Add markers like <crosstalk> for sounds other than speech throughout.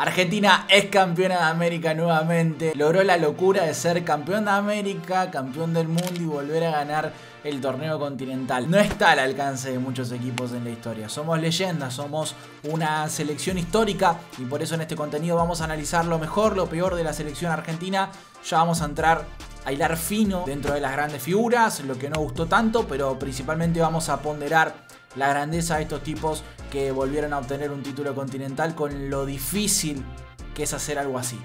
Argentina es campeona de América nuevamente. Logró la locura de ser campeón de América, campeón del mundo y volver a ganar el torneo continental. No está al alcance de muchos equipos en la historia. Somos leyendas, somos una selección histórica y por eso en este contenido vamos a analizar lo mejor, lo peor de la selección argentina. Ya vamos a entrar a hilar fino dentro de las grandes figuras, lo que no gustó tanto, pero principalmente vamos a ponderar la grandeza de estos tipos que volvieron a obtener un título continental con lo difícil que es hacer algo así.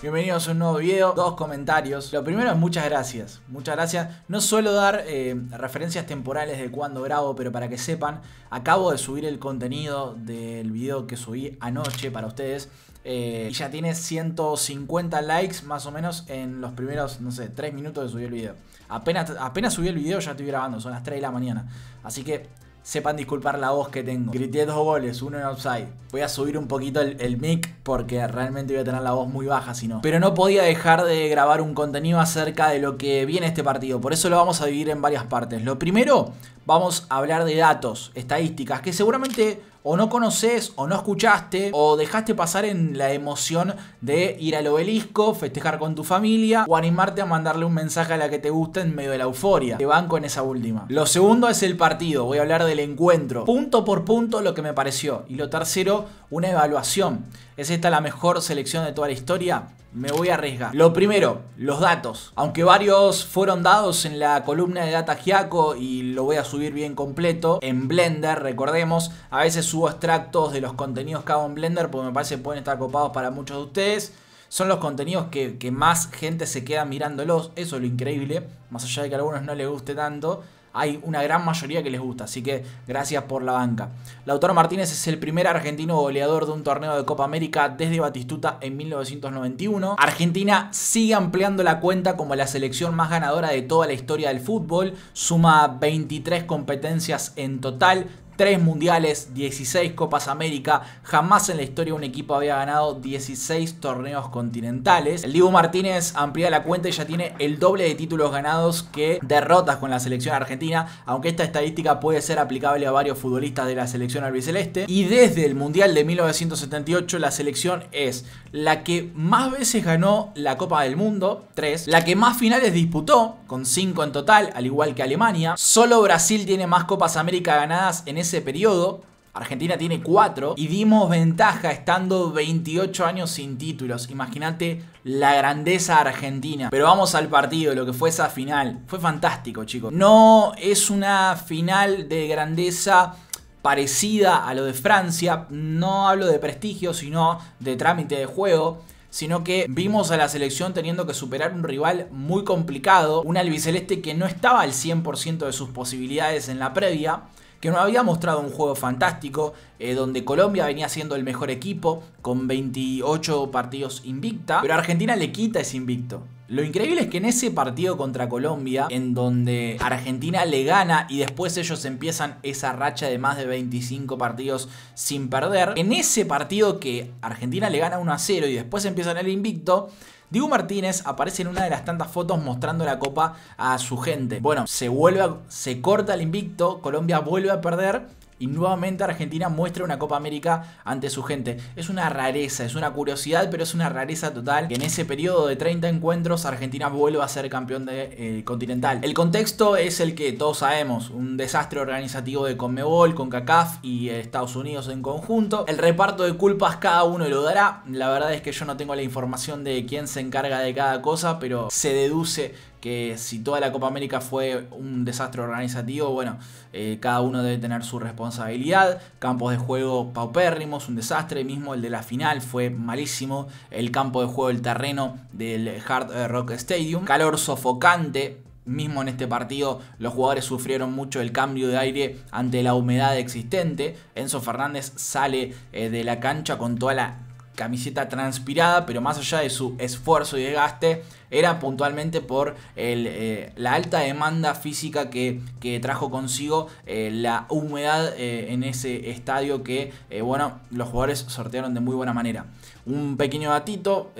Bienvenidos a un nuevo video, dos comentarios. Lo primero es muchas gracias, muchas gracias. No suelo dar eh, referencias temporales de cuando grabo, pero para que sepan, acabo de subir el contenido del video que subí anoche para ustedes. Eh, y ya tiene 150 likes más o menos en los primeros, no sé, 3 minutos de subir el video. Apenas, apenas subí el video ya estoy grabando, son las 3 de la mañana. Así que sepan disculpar la voz que tengo. Grité dos goles, uno en offside. Voy a subir un poquito el, mic porque realmente voy a tener la voz muy baja si no. Pero no podía dejar de grabar un contenido acerca de lo que viene este partido. Por eso lo vamos a dividir en varias partes. Lo primero, vamos a hablar de datos, estadísticas, que seguramente o no conoces o no escuchaste o dejaste pasar en la emoción de ir al obelisco, festejar con tu familia o animarte a mandarle un mensaje a la que te gusta en medio de la euforia. Te banco en esa última. Lo segundo es el partido, voy a hablar del encuentro. Punto por punto lo que me pareció. Y lo tercero, una evaluación. ¿Es esta la mejor selección de toda la historia? Me voy a arriesgar. Lo primero, los datos. Aunque varios fueron dados en la columna de Data Giaco y lo voy a subir bien completo en Blender, recordemos, a veces subo extractos de los contenidos que hago en Blender porque me parece que pueden estar copados para muchos de ustedes. Son los contenidos que, que más gente se queda mirándolos, eso es lo increíble, más allá de que a algunos no les guste tanto hay una gran mayoría que les gusta, así que gracias por la banca. Lautaro Martínez es el primer argentino goleador de un torneo de Copa América desde Batistuta en 1991. Argentina sigue ampliando la cuenta como la selección más ganadora de toda la historia del fútbol, suma 23 competencias en total, 3 mundiales, 16 Copas América. Jamás en la historia un equipo había ganado 16 torneos continentales. El Dibu Martínez amplía la cuenta y ya tiene el doble de títulos ganados que derrotas con la selección argentina. Aunque esta estadística puede ser aplicable a varios futbolistas de la selección albiceleste. Y desde el Mundial de 1978 la selección es la que más veces ganó la Copa del Mundo, 3. La que más finales disputó, con 5 en total, al igual que Alemania. Solo Brasil tiene más Copas América ganadas en ese ese periodo. Argentina tiene 4 y dimos ventaja estando 28 años sin títulos. Imagínate la grandeza argentina. Pero vamos al partido, lo que fue esa final. Fue fantástico, chicos. No es una final de grandeza parecida a lo de Francia. No hablo de prestigio, sino de trámite de juego sino que vimos a la selección teniendo que superar un rival muy complicado, un albiceleste que no estaba al 100% de sus posibilidades en la previa que nos había mostrado un juego fantástico, eh, donde Colombia venía siendo el mejor equipo, con 28 partidos invicta, pero Argentina le quita ese invicto. Lo increíble es que en ese partido contra Colombia, en donde Argentina le gana y después ellos empiezan esa racha de más de 25 partidos sin perder, en ese partido que Argentina le gana 1 a 0 y después empiezan el invicto, Diego Martínez aparece en una de las tantas fotos mostrando la copa a su gente. Bueno, se vuelve, se corta el invicto, Colombia vuelve a perder y nuevamente Argentina muestra una Copa América ante su gente. Es una rareza, es una curiosidad, pero es una rareza total que en ese periodo de 30 encuentros Argentina vuelva a ser campeón de eh, continental. El contexto es el que todos sabemos, un desastre organizativo de Conmebol, con CACAF y Estados Unidos en conjunto. El reparto de culpas cada uno lo dará. La verdad es que yo no tengo la información de quién se encarga de cada cosa, pero se deduce que si toda la Copa América fue un desastre organizativo, bueno, eh, cada uno debe tener su responsabilidad. Campos de juego paupérrimos, un desastre, mismo el de la final fue malísimo. El campo de juego, el terreno del Hard Rock Stadium, calor sofocante. Mismo en este partido los jugadores sufrieron mucho el cambio de aire ante la humedad existente. Enzo Fernández sale eh, de la cancha con toda la camiseta transpirada, pero más allá de su esfuerzo y desgaste, era puntualmente por eh, la alta demanda física que, trajo consigo eh, la humedad eh, en ese estadio que, bueno, los jugadores sortearon de muy buena manera. Un pequeño datito,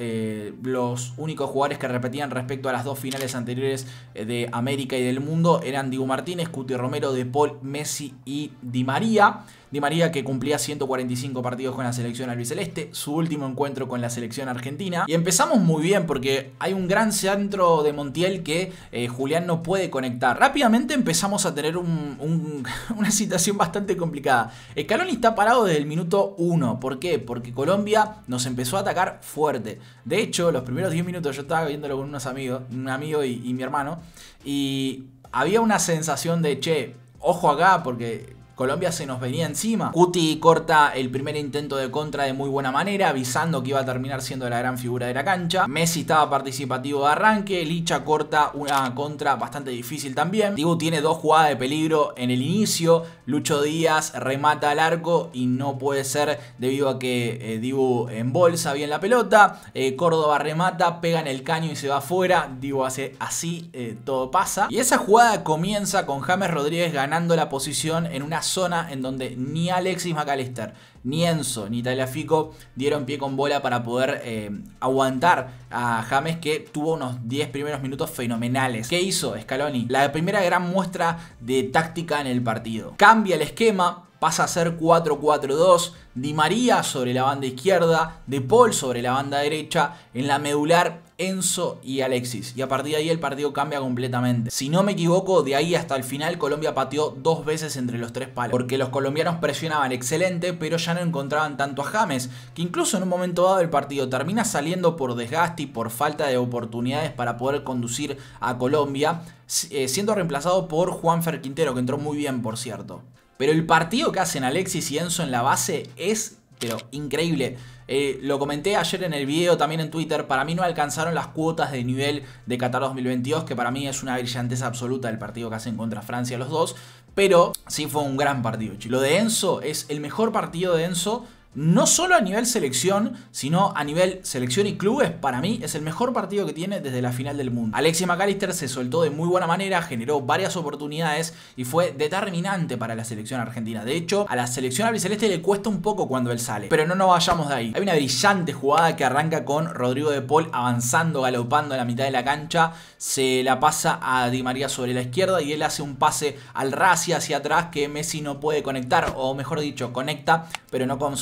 los únicos jugadores que repetían respecto a las dos finales anteriores de América y del mundo eran Diego Martínez, Cuti Romero, De Paul, Messi y Di María. Di María que cumplía 145 partidos con la selección albiceleste, su último encuentro con la selección argentina. Y empezamos muy bien porque hay un gran centro de Montiel que eh, Julián no puede conectar. Rápidamente empezamos a tener <laughs> una situación bastante complicada. Scaloni está parado desde el minuto 1. ¿Por qué? Porque Colombia nos empezó a atacar fuerte. De hecho, los primeros 10 minutos yo estaba viéndolo con unos amigos, un amigo y, y mi hermano, y había una sensación de, che, ojo acá, porque Colombia se nos venía encima. Cuti corta el primer intento de contra de muy buena manera, avisando que iba a terminar siendo la gran figura de la cancha. Messi estaba participativo de arranque, Licha corta una contra bastante difícil también. Dibu tiene dos jugadas de peligro en el inicio, Lucho Díaz remata al arco y no puede ser debido a que eh, Dibu embolsa bien la pelota. Eh, Córdoba remata, pega en el caño y se va afuera. Dibu hace así, eh, todo pasa. Y esa jugada comienza con James Rodríguez ganando la posición en una zona en donde ni Alexis McAllister, ni Enzo, ni Taliafico dieron pie con bola para poder eh, aguantar a James que tuvo unos 10 primeros minutos fenomenales. ¿Qué hizo Scaloni? La primera gran muestra de táctica en el partido. Cambia el esquema, pasa a ser 4-4-2, Di María sobre la banda izquierda, De Paul sobre la banda derecha, en la medular Enzo y Alexis. Y a partir de ahí el partido cambia completamente. Si no me equivoco, de ahí hasta el final Colombia pateó dos veces entre los tres palos. Porque los colombianos presionaban excelente, pero ya no encontraban tanto a James, que incluso en un momento dado del partido termina saliendo por desgaste y por falta de oportunidades para poder conducir a Colombia, eh, siendo reemplazado por Juanfer Quintero, que entró muy bien, por cierto. Pero el partido que hacen Alexis y Enzo en la base es pero increíble. Eh, lo comenté ayer en el video, también en Twitter, para mí no alcanzaron las cuotas de nivel de Qatar 2022, que para mí es una brillanteza absoluta del partido que hacen contra Francia los dos, pero sí fue un gran partido. Lo de Enzo es el mejor partido de Enzo no solo a nivel selección, sino a nivel selección y clubes, para mí es el mejor partido que tiene desde la final del mundo. Alexis McAllister se soltó de muy buena manera, generó varias oportunidades y fue determinante para la selección argentina. De hecho, a la selección albiceleste le cuesta un poco cuando él sale, pero no nos vayamos de ahí. Hay una brillante jugada que arranca con Rodrigo de Paul avanzando, galopando a la mitad de la cancha, se la pasa a Di María sobre la izquierda y él hace un pase al Racing hacia atrás que Messi no puede conectar, o mejor dicho, conecta, pero no con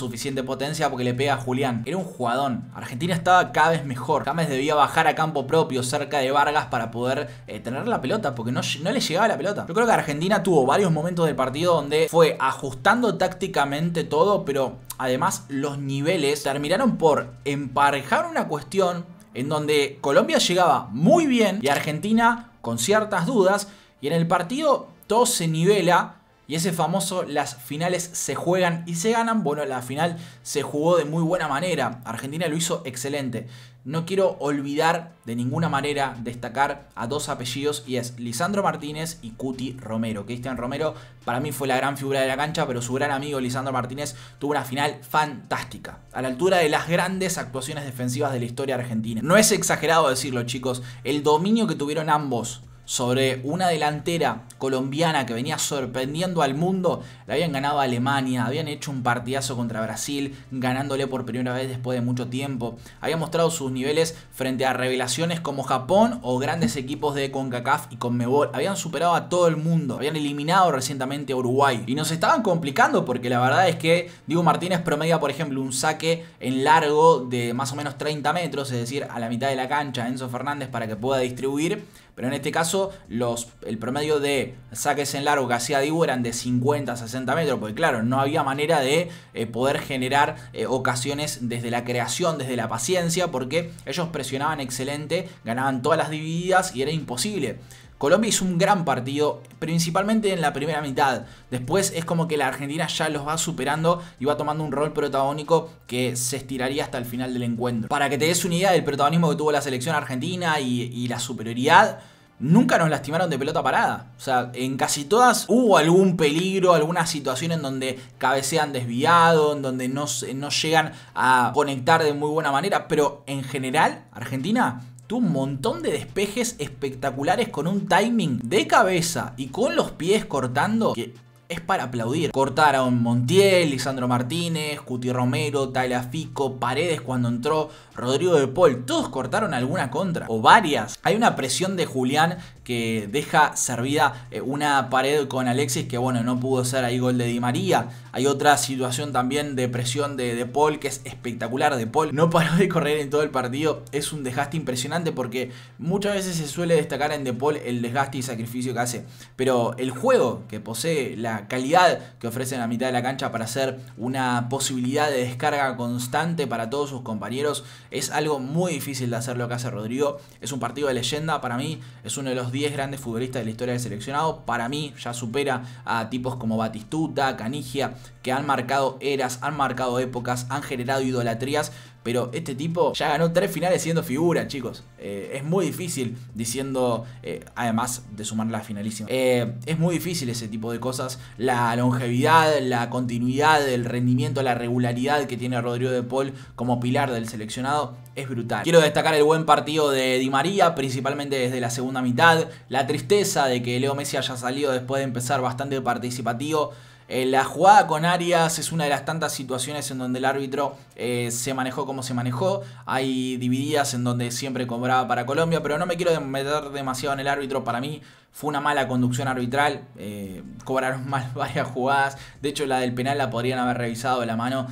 potencia porque le pega a Julián. Era un jugadón. Argentina estaba cada vez mejor. James debía bajar a campo propio cerca de Vargas para poder eh, tener la pelota porque no, no le llegaba la pelota. Yo creo que Argentina tuvo varios momentos del partido donde fue ajustando tácticamente todo, pero además los niveles terminaron por emparejar una cuestión en donde Colombia llegaba muy bien y Argentina con ciertas dudas y en el partido todo se nivela y ese famoso, las finales se juegan y se ganan. Bueno, la final se jugó de muy buena manera. Argentina lo hizo excelente. No quiero olvidar de ninguna manera destacar a dos apellidos y es Lisandro Martínez y Cuti Romero. Cristian Romero para mí fue la gran figura de la cancha, pero su gran amigo Lisandro Martínez tuvo una final fantástica, a la altura de las grandes actuaciones defensivas de la historia argentina. No es exagerado decirlo chicos, el dominio que tuvieron ambos sobre una delantera colombiana que venía sorprendiendo al mundo. Le habían ganado a Alemania, habían hecho un partidazo contra Brasil, ganándole por primera vez después de mucho tiempo. Habían mostrado sus niveles frente a revelaciones como Japón o grandes equipos de CONCACAF y CONMEBOL. Habían superado a todo el mundo, habían eliminado recientemente a Uruguay. Y nos estaban complicando porque la verdad es que Diego Martínez promedia, por ejemplo, un saque en largo de más o menos 30 metros, es decir, a la mitad de la cancha, Enzo Fernández para que pueda distribuir pero en este caso, los, el promedio de saques en largo que hacía Dibu eran de 50 a 60 metros, porque claro, no había manera de eh, poder generar eh, ocasiones desde la creación, desde la paciencia, porque ellos presionaban excelente, ganaban todas las divididas y era imposible. Colombia hizo un gran partido, principalmente en la primera mitad. Después es como que la Argentina ya los va superando y va tomando un rol protagónico que se estiraría hasta el final del encuentro. Para que te des una idea del protagonismo que tuvo la selección argentina y, la superioridad, nunca nos lastimaron de pelota parada. O sea, en casi todas hubo algún peligro, alguna situación en donde cabecean desviado, en donde no, no llegan a conectar de muy buena manera, pero en general, Argentina un montón de despejes espectaculares con un timing de cabeza y con los pies cortando que es para aplaudir. Cortaron Montiel, Lisandro Martínez, Cuti Romero, Fico, Paredes cuando entró, Rodrigo de Paul, todos cortaron alguna contra o varias. Hay una presión de Julián que deja servida eh, una pared con Alexis que bueno, no pudo ser ahí gol de Di María. Hay otra situación también de presión de De Paul que es espectacular. De Paul no paró de correr en todo el partido. Es un desgaste impresionante porque muchas veces se suele destacar en De Paul el desgaste y sacrificio que hace. Pero el juego que posee, la calidad que ofrece en la mitad de la cancha para hacer una posibilidad de descarga constante para todos sus compañeros es algo muy difícil de hacer lo que hace Rodrigo. Es un partido de leyenda para mí. Es uno de los 10 grandes futbolistas de la historia del seleccionado. Para mí ya supera a tipos como Batistuta, Canigia, que han marcado eras, han marcado épocas, han generado idolatrías pero este tipo ya ganó tres finales siendo figura, chicos. Eh, es muy difícil diciendo, eh, además de sumar la finalísima. Eh, es muy difícil ese tipo de cosas. La longevidad, la continuidad, el rendimiento, la regularidad que tiene Rodrigo de Paul como pilar del seleccionado es brutal. Quiero destacar el buen partido de Di María, principalmente desde la segunda mitad. La tristeza de que Leo Messi haya salido después de empezar bastante participativo. Eh, la jugada con Arias es una de las tantas situaciones en donde el árbitro eh, se manejó como se manejó. Hay divididas en donde siempre cobraba para Colombia, pero no me quiero meter demasiado en el árbitro. Para mí fue una mala conducción arbitral, eh, cobraron <laughs> mal varias jugadas. De hecho, la del penal la podrían haber revisado de la mano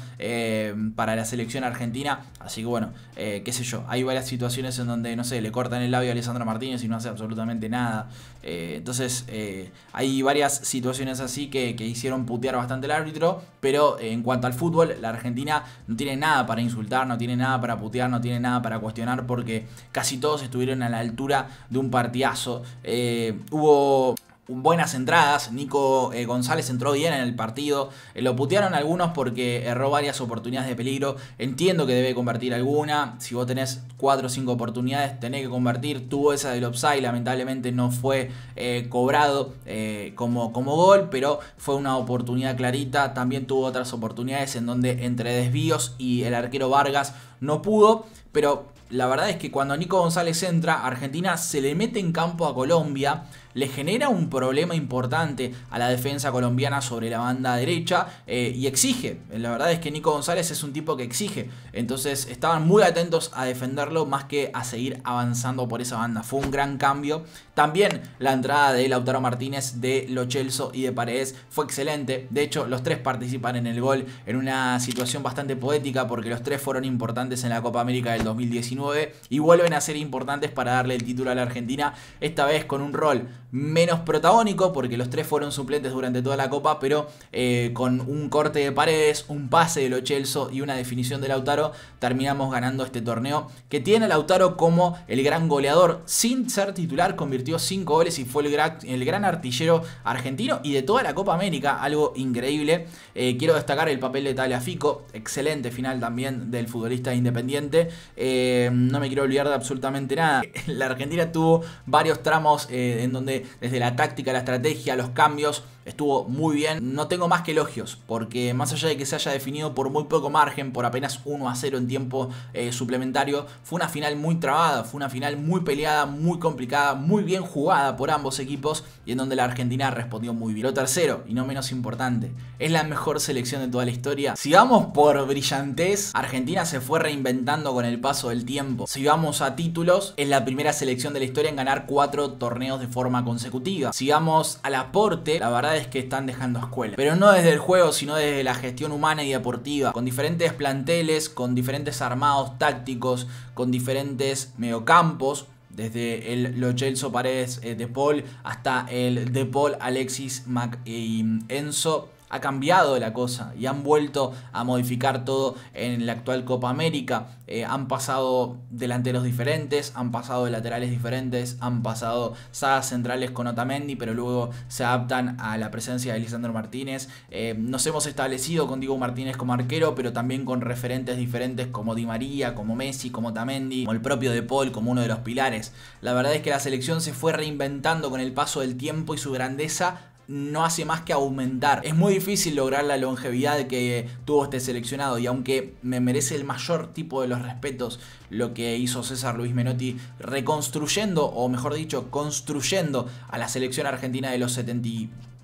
para la selección argentina. Así que bueno, qué sé yo. Hay varias situaciones en donde, no sé, le cortan el labio a Alessandra Martínez y no hace absolutamente nada. entonces, hay varias situaciones así que, que, hicieron putear bastante el árbitro. Pero en cuanto al fútbol, la Argentina no tiene nada para insultar, no tiene nada para putear, no tiene nada para cuestionar porque casi todos estuvieron a la altura de un partidazo hubo buenas entradas. Nico eh, González entró bien en el partido. Eh, lo putearon algunos porque erró varias oportunidades de peligro. Entiendo que debe convertir alguna. Si vos tenés 4 o 5 oportunidades, tenés que convertir. Tuvo esa del offside, lamentablemente no fue eh, cobrado como, como gol, pero fue una oportunidad clarita. También tuvo otras oportunidades en donde entre desvíos y el arquero Vargas no pudo. Pero la verdad es que cuando Nico González entra, Argentina se le mete en campo a Colombia le genera un problema importante a la defensa colombiana sobre la banda derecha eh, y exige. La verdad es que Nico González es un tipo que exige. Entonces estaban muy atentos a defenderlo más que a seguir avanzando por esa banda. Fue un gran cambio. También la entrada de Lautaro Martínez, de Lo Celso y de Paredes fue excelente. De hecho, los tres participan en el gol en una situación bastante poética porque los tres fueron importantes en la Copa América del 2019 y vuelven a ser importantes para darle el título a la Argentina, esta vez con un rol menos protagónico porque los tres fueron suplentes durante toda la copa, pero eh, con un corte de paredes, un pase de Lo Celso y una definición de Lautaro terminamos ganando este torneo que tiene a Lautaro como el gran goleador. Sin ser titular convirtió 5 goles y fue el gran, el gran, artillero argentino y de toda la Copa América, algo increíble. Eh, quiero destacar el papel de Tagliafico, excelente final también del futbolista independiente. Eh, no me quiero olvidar de absolutamente nada. <laughs> La Argentina tuvo varios tramos en donde desde la táctica, la estrategia, los cambios, estuvo muy bien. No tengo más que elogios, porque más allá de que se haya definido por muy poco margen, por apenas 1 a 0 en tiempo eh, suplementario, fue una final muy trabada, fue una final muy peleada, muy complicada, muy bien jugada por ambos equipos y en donde la Argentina respondió muy bien. Lo tercero, y no menos importante, es la mejor selección de toda la historia. Si vamos por brillantez, Argentina se fue reinventando con el paso del tiempo. Si vamos a títulos, es la primera selección de la historia en ganar cuatro torneos de forma consecutiva. Si vamos al aporte, la verdad que están dejando escuela. Pero no desde el juego, sino desde la gestión humana y deportiva. Con diferentes planteles, con diferentes armados tácticos, con diferentes mediocampos desde el Lo Celso Paredes eh, de Paul hasta el de Paul Alexis Mac y Enzo ha cambiado la cosa y han vuelto a modificar todo en la actual Copa América. Eh, han pasado delanteros diferentes, han pasado laterales diferentes, han pasado sagas centrales con Otamendi, pero luego se adaptan a la presencia de Lisandro Martínez. Eh, nos hemos establecido con Diego Martínez como arquero, pero también con referentes diferentes como Di María, como Messi, como Otamendi, como el propio De Paul, como uno de los pilares. La verdad es que la selección se fue reinventando con el paso del tiempo y su grandeza no hace más que aumentar. Es muy difícil lograr la longevidad que tuvo este seleccionado y aunque me merece el mayor tipo de los respetos lo que hizo César Luis Menotti reconstruyendo o mejor dicho construyendo a la selección argentina de los 70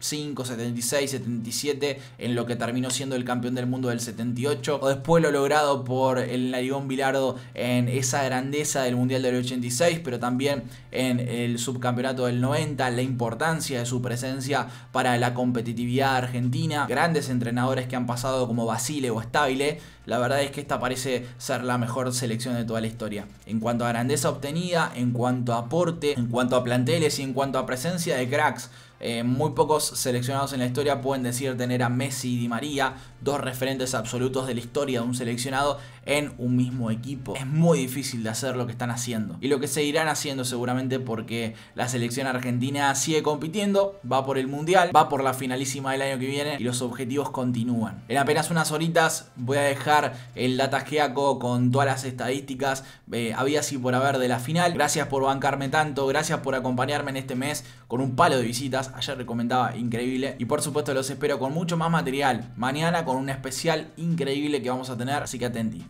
75, 76, 77 en lo que terminó siendo el campeón del mundo del 78 o después lo logrado por el Narigón Bilardo en esa grandeza del Mundial del 86 pero también en el subcampeonato del 90 la importancia de su presencia para la competitividad argentina grandes entrenadores que han pasado como Basile o Stabile la verdad es que esta parece ser la mejor selección de toda la historia. En cuanto a grandeza obtenida, en cuanto a aporte, en cuanto a planteles y en cuanto a presencia de cracks eh, muy pocos seleccionados en la historia pueden decir tener a Messi y Di María, dos referentes absolutos de la historia de un seleccionado, en un mismo equipo. Es muy difícil de hacer lo que están haciendo. Y lo que seguirán haciendo seguramente porque la selección argentina sigue compitiendo, va por el Mundial, va por la finalísima del año que viene y los objetivos continúan. En apenas unas horitas voy a dejar el datasqueaco con todas las estadísticas, eh, había así por haber de la final. Gracias por bancarme tanto, gracias por acompañarme en este mes con un palo de visitas ayer recomendaba increíble. Y por supuesto los espero con mucho más material. Mañana con un especial increíble que vamos a tener, así que atenti.